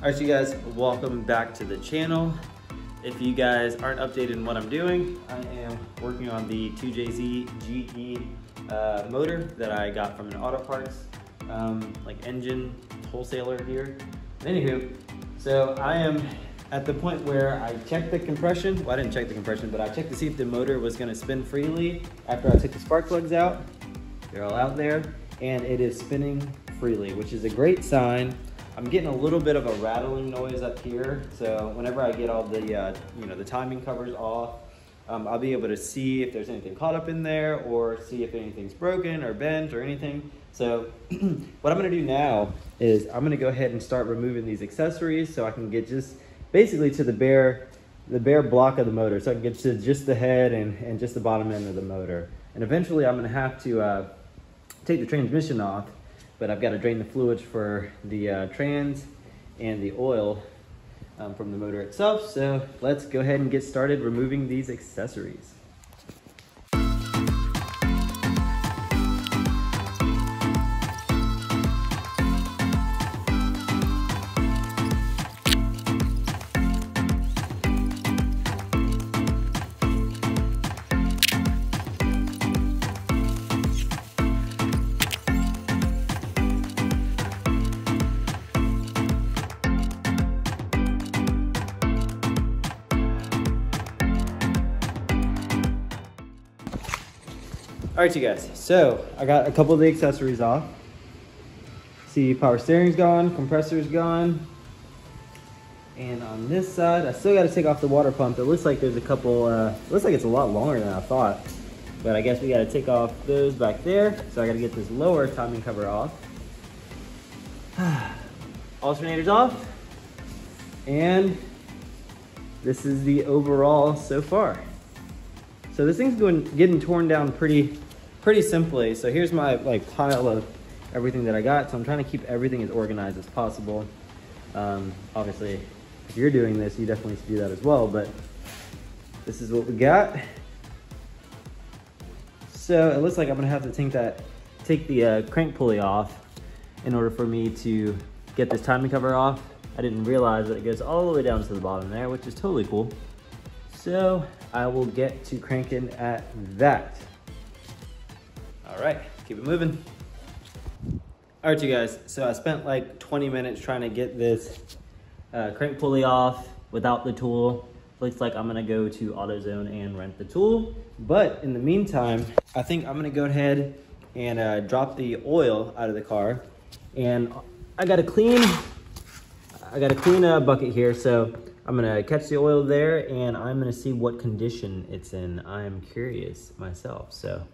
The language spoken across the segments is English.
All right, you guys, welcome back to the channel. If you guys aren't updated in what I'm doing, I am working on the 2JZ GE uh, motor that I got from an auto parts, um, like engine wholesaler here. Anywho, so I am at the point where I checked the compression. Well, I didn't check the compression, but I checked to see if the motor was gonna spin freely after I took the spark plugs out. They're all out there, and it is spinning freely, which is a great sign. I'm getting a little bit of a rattling noise up here, so whenever I get all the, uh, you know, the timing covers off, um, I'll be able to see if there's anything caught up in there or see if anything's broken or bent or anything. So what I'm gonna do now is I'm gonna go ahead and start removing these accessories so I can get just basically to the bare, the bare block of the motor. So I can get to just the head and, and just the bottom end of the motor. And eventually I'm gonna have to uh, take the transmission off but I've got to drain the fluids for the uh, trans and the oil um, from the motor itself. So let's go ahead and get started removing these accessories. All right, you guys. So I got a couple of the accessories off. See, power steering's gone, compressor's gone. And on this side, I still got to take off the water pump. It looks like there's a couple, uh, looks like it's a lot longer than I thought. But I guess we got to take off those back there. So I got to get this lower timing cover off. Alternator's off. And this is the overall so far. So this thing's going getting torn down pretty pretty simply. So here's my like pile of everything that I got. So I'm trying to keep everything as organized as possible. Um, obviously, if you're doing this, you definitely should do that as well. But this is what we got. So it looks like I'm gonna have to take that, take the uh, crank pulley off in order for me to get this timing cover off. I didn't realize that it goes all the way down to the bottom there, which is totally cool. So I will get to cranking at that. All right, keep it moving. All right, you guys, so I spent like 20 minutes trying to get this uh, crank pulley off without the tool. Looks like I'm gonna go to AutoZone and rent the tool. But in the meantime, I think I'm gonna go ahead and uh, drop the oil out of the car. And I got a clean, I got a clean uh, bucket here. So I'm gonna catch the oil there and I'm gonna see what condition it's in. I'm curious myself, so.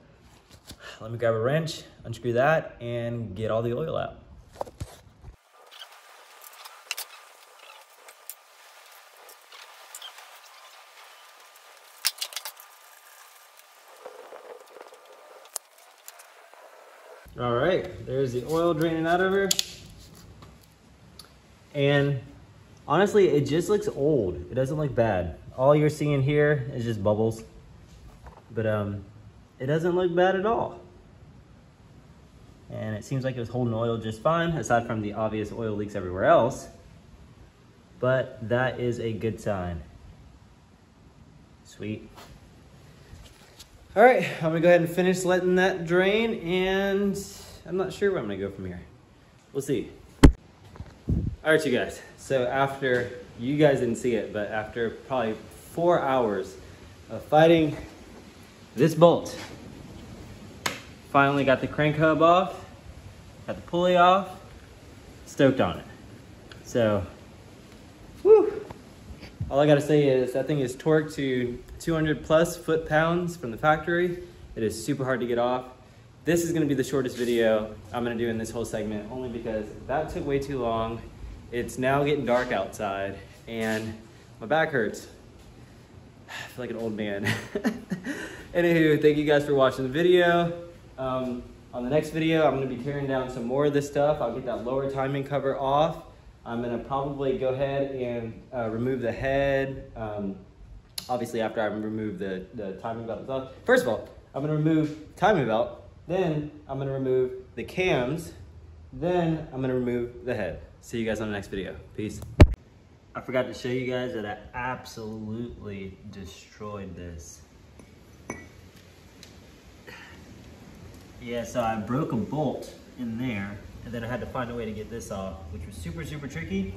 Let me grab a wrench, unscrew that, and get all the oil out. All right, there's the oil draining out of her. And honestly, it just looks old. It doesn't look bad. All you're seeing here is just bubbles. But um, it doesn't look bad at all. And it seems like it was holding oil just fine, aside from the obvious oil leaks everywhere else. But that is a good sign. Sweet. All right, I'm gonna go ahead and finish letting that drain and I'm not sure where I'm gonna go from here. We'll see. All right, you guys. So after, you guys didn't see it, but after probably four hours of fighting this bolt. Finally got the crank hub off, got the pulley off, stoked on it. So, whew. All I gotta say is that thing is torqued to 200 plus foot-pounds from the factory. It is super hard to get off. This is gonna be the shortest video I'm gonna do in this whole segment, only because that took way too long. It's now getting dark outside and my back hurts. I feel like an old man. Anywho, thank you guys for watching the video. Um, on the next video, I'm gonna be tearing down some more of this stuff. I'll get that lower timing cover off. I'm gonna probably go ahead and uh, remove the head. Um, obviously after I remove the, the timing belt. First of all, I'm gonna remove timing belt. Then I'm gonna remove the cams. Then I'm gonna remove the head. See you guys on the next video. Peace. I forgot to show you guys that I absolutely destroyed this. Yeah, so I broke a bolt in there and then I had to find a way to get this off, which was super, super tricky,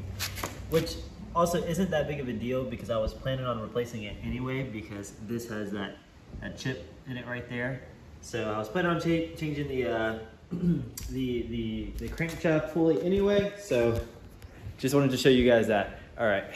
which also isn't that big of a deal because I was planning on replacing it anyway because this has that, that chip in it right there. So I was planning on cha changing the, uh, the, the, the crankshaft pulley anyway. So just wanted to show you guys that. All right.